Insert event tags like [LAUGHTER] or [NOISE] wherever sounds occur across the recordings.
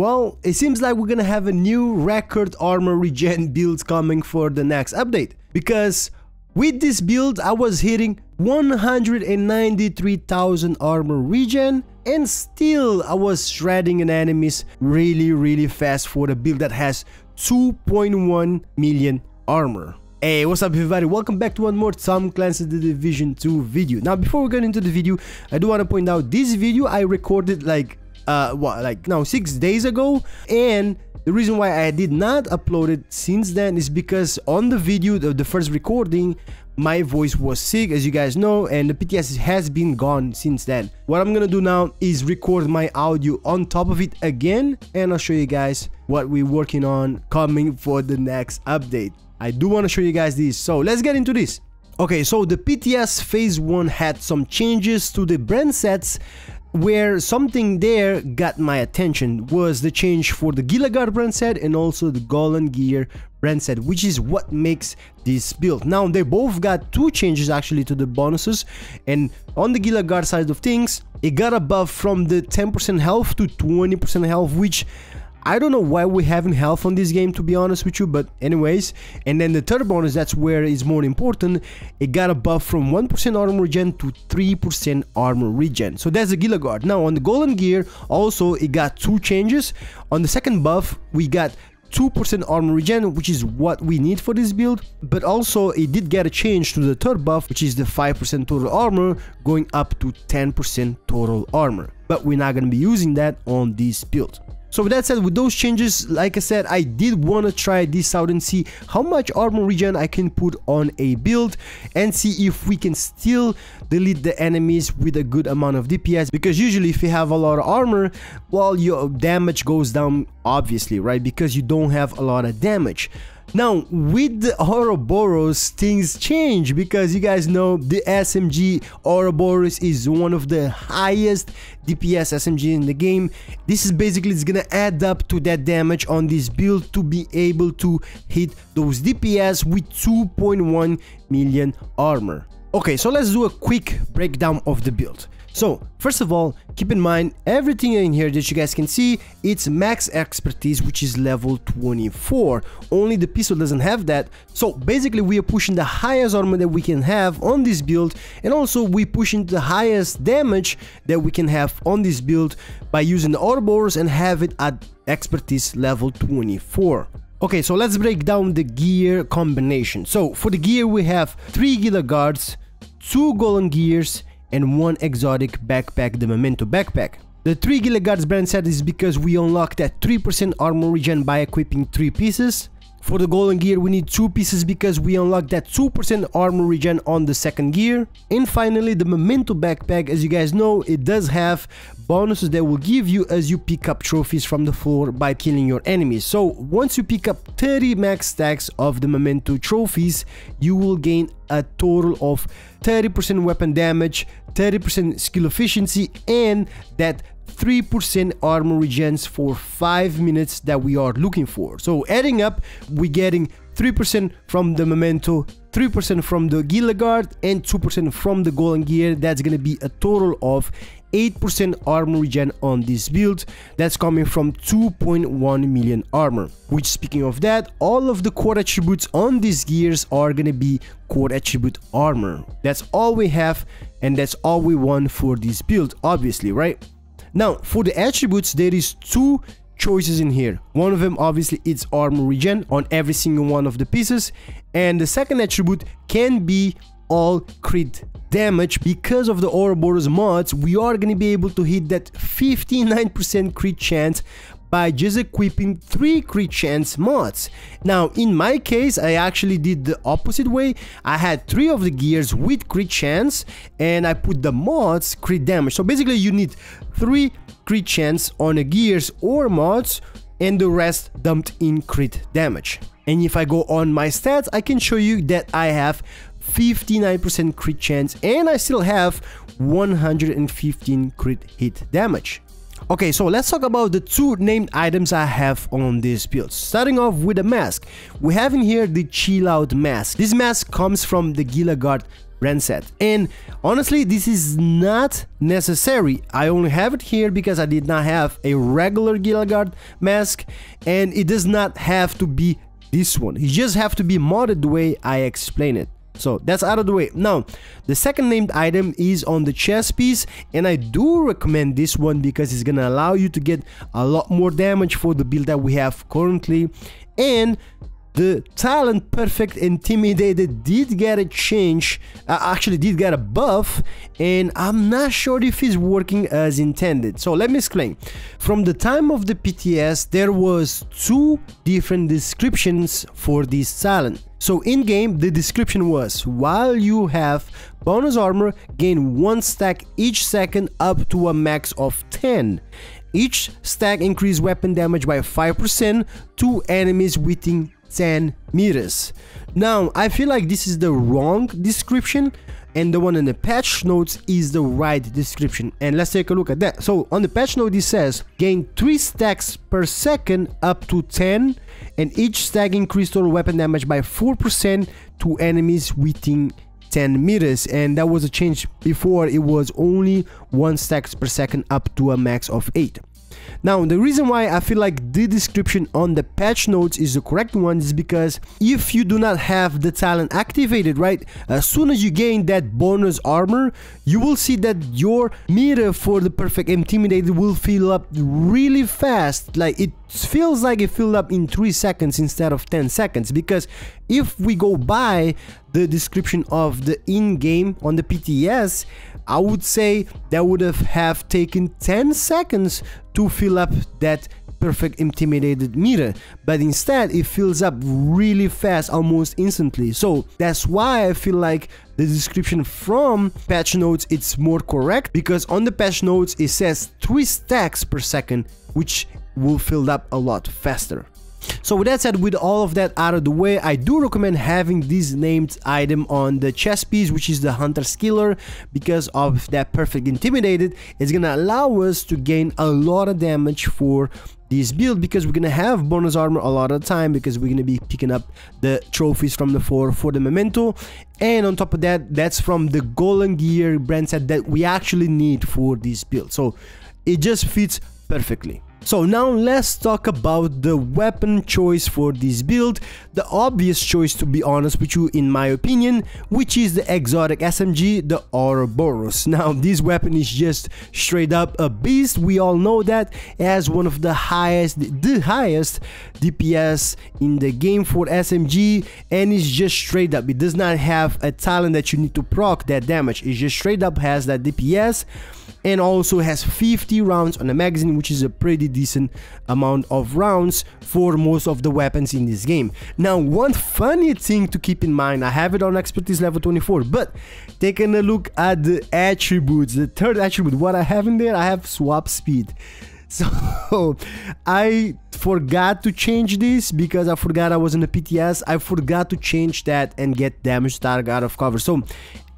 Well, it seems like we're gonna have a new record armor regen [LAUGHS] build coming for the next update. Because with this build, I was hitting 193,000 armor regen and still I was shredding an enemies really really fast for the build that has 2.1 million armor. Hey, what's up everybody? Welcome back to one more Tom Clancy The Division 2 video. Now before we get into the video, I do want to point out this video I recorded like uh what like now 6 days ago and the reason why I did not upload it since then is because on the video, the, the first recording, my voice was sick as you guys know and the PTS has been gone since then. What I'm gonna do now is record my audio on top of it again and I'll show you guys what we're working on coming for the next update. I do want to show you guys this so let's get into this. Okay, so the PTS phase 1 had some changes to the brand sets where something there got my attention was the change for the Gila Guard brand set and also the Golan Gear brand set which is what makes this build. Now they both got two changes actually to the bonuses and on the Gila Guard side of things it got a buff from the 10% health to 20% health which I don't know why we haven't health on this game to be honest with you but anyways. And then the third bonus that's where it's more important. It got a buff from 1% armor regen to 3% armor regen. So that's the Gila Guard. Now on the Golan Gear also it got two changes. On the second buff we got 2% armor regen which is what we need for this build. But also it did get a change to the third buff which is the 5% total armor going up to 10% total armor. But we're not going to be using that on this build so with that said, with those changes, like I said, I did want to try this out and see how much armor regen I can put on a build and see if we can still delete the enemies with a good amount of DPS because usually if you have a lot of armor, well, your damage goes down obviously, right? Because you don't have a lot of damage. Now, with the Ouroboros, things change because you guys know the SMG Ouroboros is one of the highest DPS SMG in the game. This is basically it's gonna add up to that damage on this build to be able to hit those DPS with 2.1 million armor. Okay, so let's do a quick breakdown of the build. So, first of all, keep in mind everything in here that you guys can see, it's max expertise which is level 24. Only the pistol doesn't have that. So basically we are pushing the highest armor that we can have on this build and also we pushing the highest damage that we can have on this build by using the Ouroboros and have it at expertise level 24. Okay, so let's break down the gear combination. So for the gear we have 3 Gila Guards, 2 Golan Gears, and one exotic backpack, the Memento backpack. The 3 Gila Guards brand set is because we unlock that 3% armor regen by equipping 3 pieces. For the Golan Gear we need 2 pieces because we unlock that 2% armor regen on the second gear. And finally the Memento backpack as you guys know it does have bonuses that will give you as you pick up trophies from the floor by killing your enemies. So once you pick up 30 max stacks of the Memento trophies you will gain a total of 30% weapon damage, 30% skill efficiency and that 3% armor regens for 5 minutes that we are looking for. So adding up, we're getting 3% from the Memento, 3% from the Gila Guard, and 2% from the Golan Gear. That's gonna be a total of 8% armor regen on this build that's coming from 2.1 million armor which speaking of that all of the core attributes on these gears are gonna be core attribute armor that's all we have and that's all we want for this build obviously right now, for the attributes, there is two choices in here. One of them obviously it's armor regen on every single one of the pieces and the second attribute can be all crit damage because of the Ouroboros mods we are going to be able to hit that 59% crit chance by just equipping three crit chance mods. Now in my case I actually did the opposite way. I had three of the gears with crit chance and I put the mods crit damage. So basically you need three crit chance on the gears or mods and the rest dumped in crit damage. And if I go on my stats I can show you that I have 59% crit chance and I still have 115 crit hit damage. Okay, so let's talk about the two named items I have on this build. Starting off with the mask. We have in here the Chill Out mask. This mask comes from the Gila Guard brand set. And honestly, this is not necessary. I only have it here because I did not have a regular Gila Guard mask and it does not have to be this one. You just have to be modded the way I explain it. So that's out of the way. Now, the second named item is on the chest piece and I do recommend this one because it's gonna allow you to get a lot more damage for the build that we have currently and the talent perfect intimidated did get a change uh, actually did get a buff and i'm not sure if it's working as intended. So let me explain. From the time of the pts there was two different descriptions for this talent. So in game the description was while you have bonus armor gain one stack each second up to a max of 10 each stack increase weapon damage by 5% to enemies within 10 meters. Now, I feel like this is the wrong description and the one in the patch notes is the right description. And let's take a look at that. So on the patch note it says gain 3 stacks per second up to 10 and each stack increase total weapon damage by 4% to enemies within 10 meters and that was a change before it was only 1 stacks per second up to a max of 8 now, the reason why I feel like the description on the patch notes is the correct one is because if you do not have the talent activated, right, as soon as you gain that bonus armor, you will see that your meter for the perfect intimidated will fill up really fast. Like it feels like it filled up in 3 seconds instead of 10 seconds because if we go by the description of the in-game on the PTS, I would say that would have, have taken 10 seconds to fill up that perfect intimidated meter but instead it fills up really fast almost instantly. So that's why i feel like the description from patch notes it's more correct because on the patch notes it says 3 stacks per second which will fill up a lot faster so with that said, with all of that out of the way, I do recommend having this named item on the chest piece, which is the Hunter's Killer, because of that perfect intimidated, it's gonna allow us to gain a lot of damage for this build because we're gonna have bonus armor a lot of the time because we're gonna be picking up the trophies from the floor for the memento. And on top of that that's from the Golan Gear brand set that we actually need for this build. So it just fits perfectly so now let's talk about the weapon choice for this build, the obvious choice to be honest with you in my opinion, which is the exotic SMG, the Ouroboros. [LAUGHS] Now this weapon is just straight up a beast, we all know that, it has one of the highest, the highest DPS in the game for SMG and it's just straight up, it does not have a talent that you need to proc that damage, it just straight up has that DPS and also has 50 rounds on the magazine which is a pretty decent amount of rounds for most of the weapons in this game. Now one funny thing to keep in mind, I have it on expertise level 24 but taking a look at the attributes, the third attribute, what I have in there, I have swap speed. [LAUGHS] So I forgot to change this because I forgot I was in the PTS. I forgot to change that and get damage target out of cover. So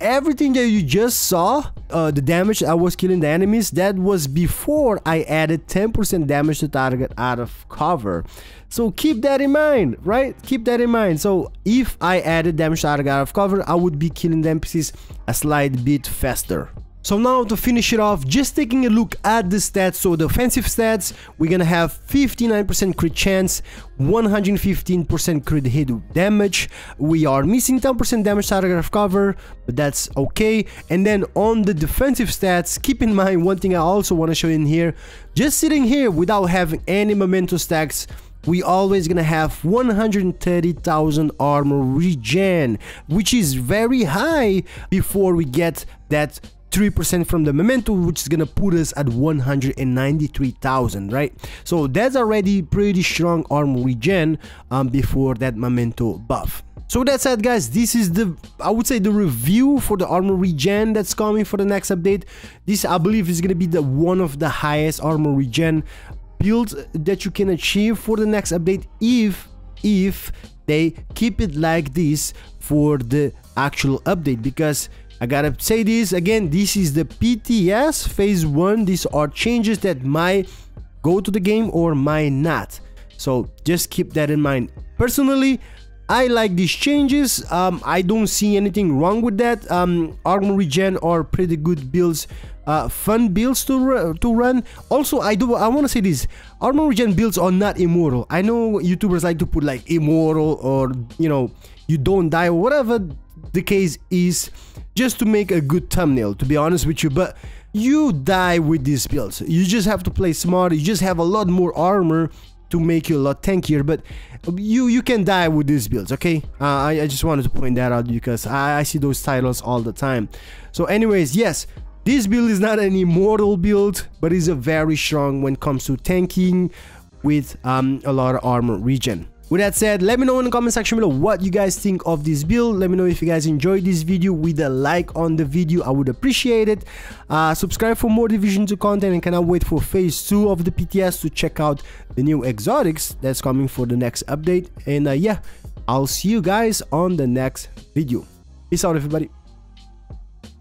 everything that you just saw, uh, the damage I was killing the enemies, that was before I added 10% damage to target out of cover. So keep that in mind, right? Keep that in mind. So if I added damage to target out of cover, I would be killing the NPCs a slight bit faster. So now to finish it off, just taking a look at the stats. So the offensive stats, we're gonna have 59% crit chance, 115% crit hit damage. We are missing 10% damage target cover, but that's okay. And then on the defensive stats, keep in mind one thing I also want to show in here. Just sitting here without having any memento stacks, we always gonna have 130,000 armor regen, which is very high before we get that 3% from the memento which is gonna put us at 193,000 right? So that's already pretty strong armor regen um, before that memento buff. So with that said guys. This is the i would say the review for the armor regen that's coming for the next update. This i believe is gonna be the one of the highest armor regen builds that you can achieve for the next update if if they keep it like this for the actual update. Because I gotta say this again, this is the PTS phase 1. These are changes that might go to the game or might not. So just keep that in mind. Personally, I like these changes. Um, I don't see anything wrong with that. Um, armor regen are pretty good builds, uh, fun builds to to run. Also, I do I want to say this: armor regen builds are not immortal. I know YouTubers like to put like immortal or you know you don't die or whatever the case is, just to make a good thumbnail. To be honest with you, but you die with these builds. You just have to play smart. You just have a lot more armor to make you a lot tankier but you you can die with these builds okay uh, I, I just wanted to point that out because I, I see those titles all the time so anyways yes this build is not an immortal build but is a very strong when it comes to tanking with um, a lot of armor regen with that said, let me know in the comment section below what you guys think of this build. Let me know if you guys enjoyed this video with a like on the video. I would appreciate it. Uh, subscribe for more Division 2 content and cannot wait for phase 2 of the PTS to check out the new exotics that's coming for the next update. And uh, yeah, I'll see you guys on the next video. Peace out everybody.